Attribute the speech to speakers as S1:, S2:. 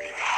S1: Yeah.